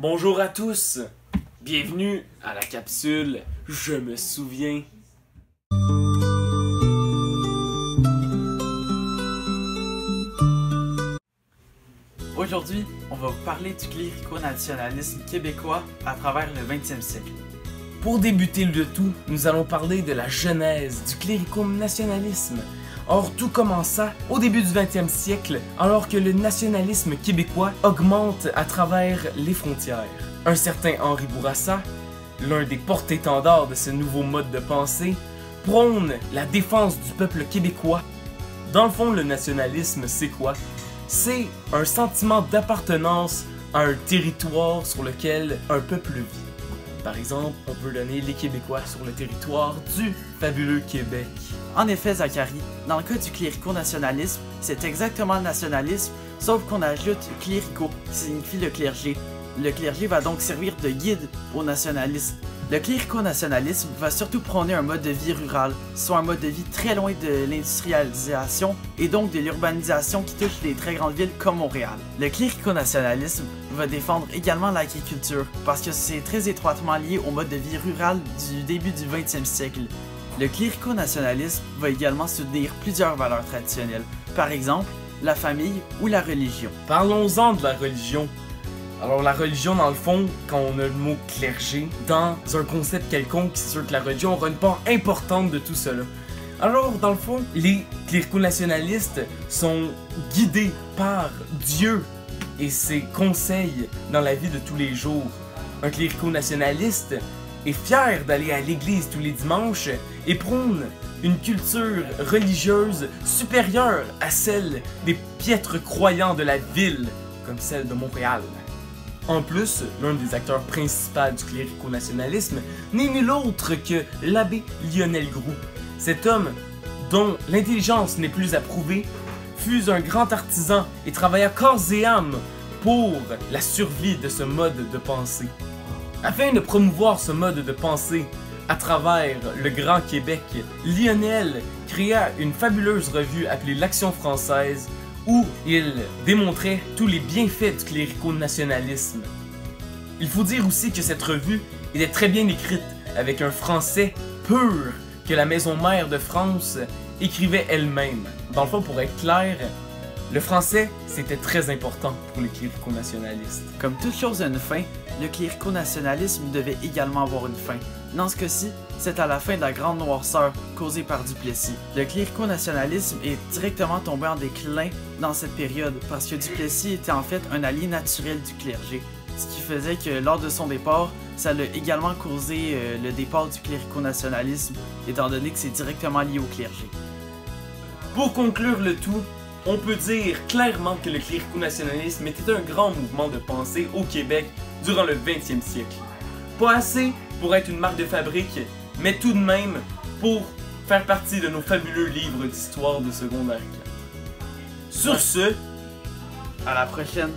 Bonjour à tous, bienvenue à la capsule Je me souviens. Aujourd'hui, on va vous parler du clérico-nationalisme québécois à travers le 20e siècle. Pour débuter le tout, nous allons parler de la genèse du clérico-nationalisme. Or, tout commença au début du 20e siècle, alors que le nationalisme québécois augmente à travers les frontières. Un certain Henri Bourassa, l'un des porte-étendards de ce nouveau mode de pensée, prône la défense du peuple québécois. Dans le fond, le nationalisme, c'est quoi? C'est un sentiment d'appartenance à un territoire sur lequel un peuple vit. Par exemple, on peut donner les Québécois sur le territoire du fabuleux Québec. En effet, Zachary, dans le cas du clérico-nationalisme, c'est exactement le nationalisme, sauf qu'on ajoute clérico, qui signifie le clergé. Le clergé va donc servir de guide au nationalisme. Le clérico-nationalisme va surtout prôner un mode de vie rural, soit un mode de vie très loin de l'industrialisation et donc de l'urbanisation qui touche les très grandes villes comme Montréal. Le clérico-nationalisme va défendre également l'agriculture parce que c'est très étroitement lié au mode de vie rural du début du 20e siècle. Le clérico-nationalisme va également soutenir plusieurs valeurs traditionnelles, par exemple la famille ou la religion. Parlons-en de la religion. Alors la religion, dans le fond, quand on a le mot clergé, dans un concept quelconque, c'est sûr que la religion aura une part importante de tout cela. Alors, dans le fond, les clérico-nationalistes sont guidés par Dieu et ses conseils dans la vie de tous les jours. Un clérico-nationaliste est fier d'aller à l'église tous les dimanches et prône une culture religieuse supérieure à celle des piètres croyants de la ville, comme celle de Montréal. En plus, l'un des acteurs principaux du clérico-nationalisme n'est nul autre que l'abbé Lionel Groux. Cet homme, dont l'intelligence n'est plus à prouver, fut un grand artisan et travailla corps et âme pour la survie de ce mode de pensée. Afin de promouvoir ce mode de pensée à travers le Grand Québec, Lionel créa une fabuleuse revue appelée l'Action française où il démontrait tous les bienfaits du clérico-nationalisme. Il faut dire aussi que cette revue était très bien écrite, avec un français pur que la maison mère de France écrivait elle-même. Dans le fond, pour être clair, le français, c'était très important pour les clérico-nationalistes. Comme toute chose a une fin, le clérico-nationalisme devait également avoir une fin. Dans ce cas-ci, c'est à la fin de la grande noirceur causée par Duplessis. Le clérico-nationalisme est directement tombé en déclin dans cette période parce que Duplessis était en fait un allié naturel du clergé, ce qui faisait que lors de son départ, ça a également causé euh, le départ du clérico-nationalisme, étant donné que c'est directement lié au clergé. Pour conclure le tout, on peut dire clairement que le clérico-nationalisme était un grand mouvement de pensée au Québec durant le 20e siècle. Pas assez pour être une marque de fabrique, mais tout de même pour faire partie de nos fabuleux livres d'histoire de secondaire. Sur ce, À la prochaine!